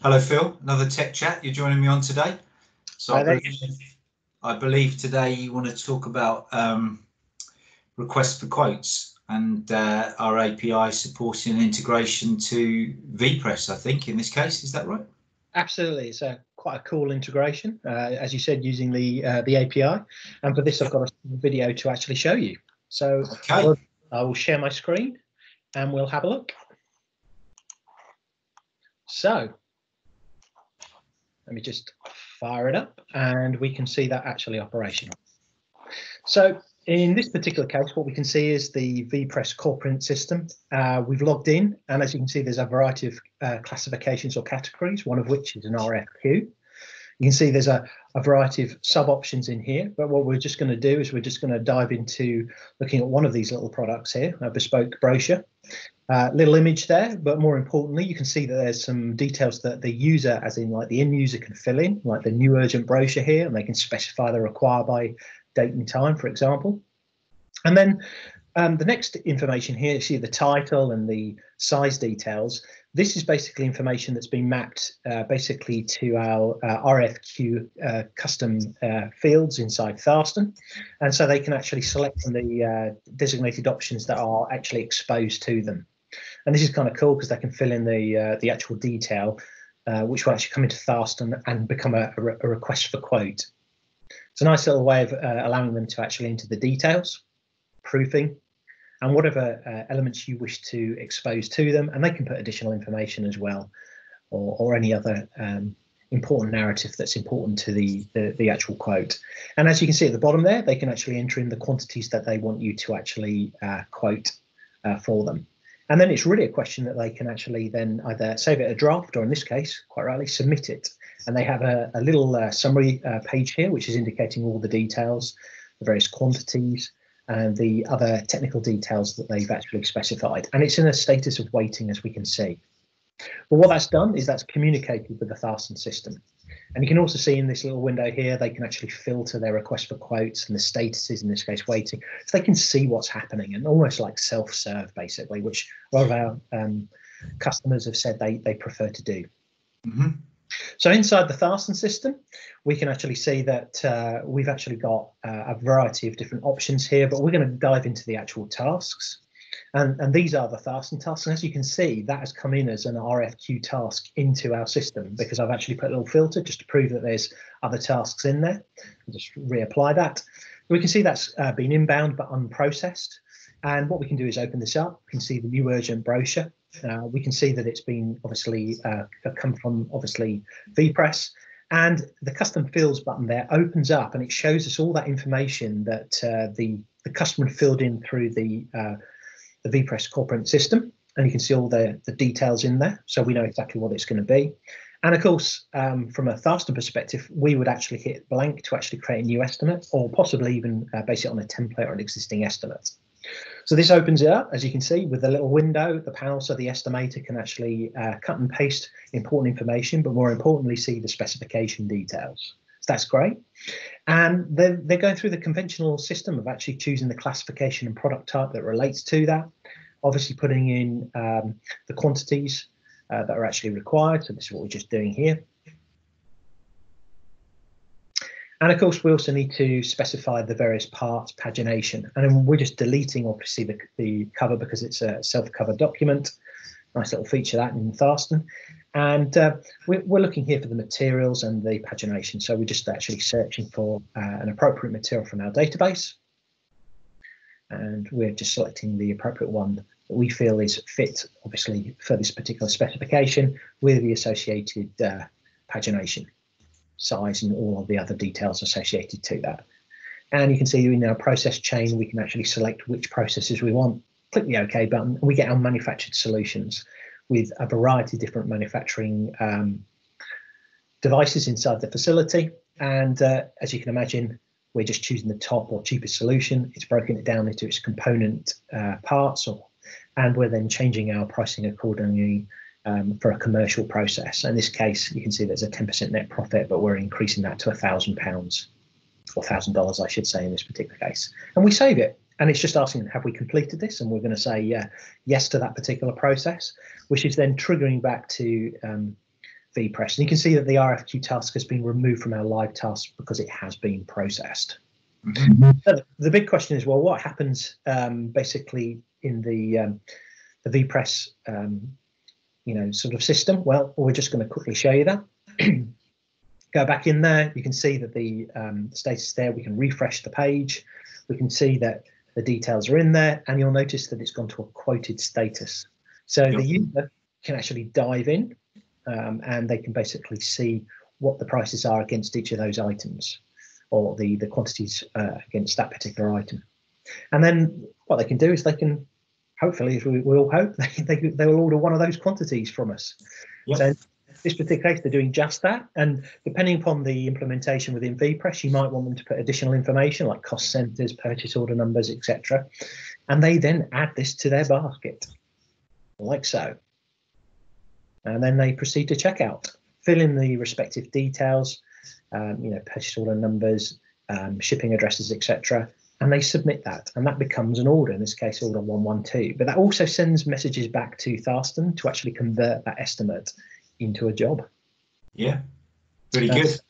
Hello, Phil. Another tech chat. You're joining me on today. So Hi I believe, I believe today you want to talk about um, requests for quotes and uh, our API supporting integration to VPress. I think in this case, is that right? Absolutely, it's a quite a cool integration, uh, as you said, using the uh, the API. And for this, I've got a video to actually show you. So Okay. Well- I will share my screen, and we'll have a look. So let me just fire it up, and we can see that actually operational. So in this particular case, what we can see is the VPress core print system. Uh, we've logged in, and as you can see, there's a variety of uh, classifications or categories, one of which is an RFQ. You can see there's a, a variety of sub options in here, but what we're just going to do is we're just going to dive into looking at one of these little products here, a bespoke brochure. Uh, little image there, but more importantly, you can see that there's some details that the user, as in like the end user, can fill in, like the new urgent brochure here, and they can specify the require by date and time, for example. And then um, the next information here, you see the title and the size details. This is basically information that's been mapped uh, basically to our uh, RFQ uh, custom uh, fields inside Tharstern. And so they can actually select from the uh, designated options that are actually exposed to them. And this is kind of cool because they can fill in the uh, the actual detail, which will actually come into Tharstern and become a, a, re- a request for quote. It's a nice little way of allowing them to actually enter the details, proofing, and whatever uh, elements you wish to expose to them, and they can put additional information as well, or, or any other um, important narrative that's important to the, the the actual quote. And as you can see at the bottom there, they can actually enter in the quantities that they want you to actually uh, quote uh, for them. And then it's really a question that they can actually then either save it a draft, or in this case, quite rightly, submit it. And they have a, a little uh, summary uh, page here, which is indicating all the details, the various quantities, and the other technical details that they've actually specified. And it's in a status of waiting, as we can see. But what that's done is that's communicated with the Tharstern system. And you can also see in this little window here, they can actually filter their request for quotes and the statuses, in this case, waiting. So they can see what's happening and almost like self-serve, basically, which a lot of our um, customers have said they, they prefer to do. hmm So inside the Tharstern system, we can actually see that uh, we've actually got uh, a variety of different options here, but we're going to dive into the actual tasks. And, and these are the Tharstern tasks. And as you can see, that has come in as an RFQ task into our system because I've actually put a little filter just to prove that there's other tasks in there. I'll just reapply that. We can see that's uh, been inbound but unprocessed. And what we can do is open this up. We can see the new urgent brochure. Uh, we can see that it's been obviously uh, come from obviously VPress. And the custom fields button there opens up and it shows us all that information that uh, the, the customer filled in through the, uh, the VPress corporate system. And you can see all the, the details in there. So we know exactly what it's going to be. And of course, um, from a Tharstern perspective, we would actually hit blank to actually create a new estimate or possibly even uh, base it on a template or an existing estimate. So this opens it up, as you can see, with a little window, the panel, so the estimator can actually uh, cut and paste important information, but more importantly, see the specification details. So that's great. And they're, they're going through the conventional system of actually choosing the classification and product type that relates to that, obviously putting in um, the quantities uh, that are actually required. So this is what we're just doing here. And of course, we also need to specify the various parts pagination. And we're just deleting, obviously, the, the cover because it's a self-cover document. Nice little feature that in Tharstern. And uh, we're, we're looking here for the materials and the pagination. So we're just actually searching for uh, an appropriate material from our database. And we're just selecting the appropriate one that we feel is fit, obviously, for this particular specification with the associated uh, pagination size and all of the other details associated to that. And you can see in our process chain, we can actually select which processes we want, click the OK button, and we get our manufactured solutions with a variety of different manufacturing um, devices inside the facility. And uh, as you can imagine, we're just choosing the top or cheapest solution. It's broken it down into its component uh, parts, or, and we're then changing our pricing accordingly um, for a commercial process. In this case, you can see there's a 10% net profit, but we're increasing that to a thousand pounds or thousand dollars, I should say, in this particular case. And we save it. And it's just asking, have we completed this? And we're going to say uh, yes to that particular process, which is then triggering back to um, vPress. And you can see that the RFQ task has been removed from our live task because it has been processed. Mm-hmm. So the big question is, well, what happens um, basically in the um, the vPress um, you know sort of system? Well, we're just going to quickly show you that. Go back in there, you can see that the, um, status there. We can refresh the page. We can see that the details are in there, and you'll notice that it's gone to a quoted status. So yep. the user can actually dive in, um, and they can basically see what the prices are against each of those items or the, the quantities uh, against that particular item. And then what they can do is they can, hopefully, if we, we all hope, they, they, they will order one of those quantities from us. Yep. So this particular case, they're doing just that. And depending upon the implementation within vPress, you might want them to put additional information like cost centers, purchase order numbers, etc. And they then add this to their basket, like so. And then they proceed to checkout, fill in the respective details, um, you know, purchase order numbers, um, shipping addresses, etc. And they submit that, and that becomes an order. In this case, order 112. But that also sends messages back to Tharstern to actually convert that estimate into a job. Yeah, really good.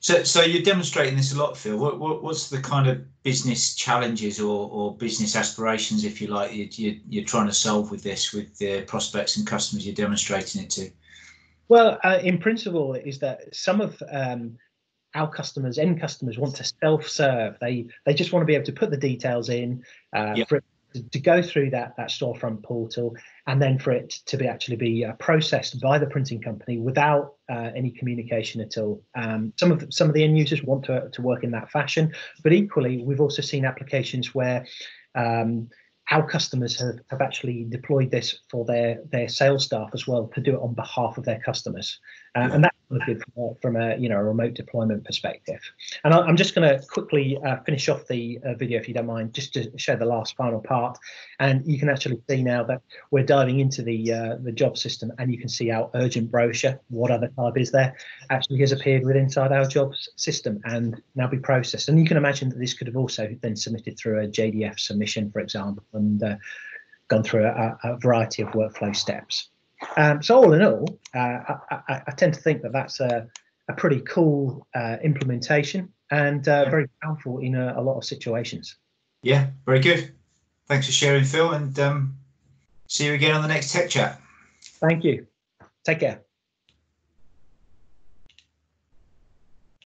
So, so you're demonstrating this a lot, Phil. What, what, what's the kind of business challenges or, or business aspirations, if you like, you, you, you're trying to solve with this, with the prospects and customers you're demonstrating it to? Well, uh, in principle, is that some of um, our customers, end customers, want to self-serve. They they just want to be able to put the details in uh, yep. for it to go through that that storefront portal and then for it to be actually be uh, processed by the printing company without uh, any communication at all. Um, some of the, some of the end users want to to work in that fashion, but equally we've also seen applications where um, our customers have, have actually deployed this for their their sales staff as well to do it on behalf of their customers, uh, and that's a, from a, you know a remote deployment perspective. And I, am just going to quickly uh, finish off the uh, video if you don't mind, just to show the last final part, and you can actually see now that we're diving into the uh, the job system, and you can see our urgent brochure. What other type is there? Actually has appeared within inside our jobs system and now be processed. And you can imagine that this could have also been submitted through a JDF submission, for example and uh, gone through a, a, variety of workflow steps. Um, so all in all, uh, I, I, tend to think that that's a, a pretty cool uh, implementation and uh, very powerful in a, a, lot of situations. Yeah, very good. Thanks for sharing, Phil, and um, see you again on the next Tech Chat. Thank you. Take care.